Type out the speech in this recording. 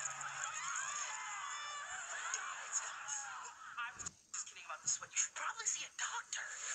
I was just kidding about this one. You should probably see a doctor.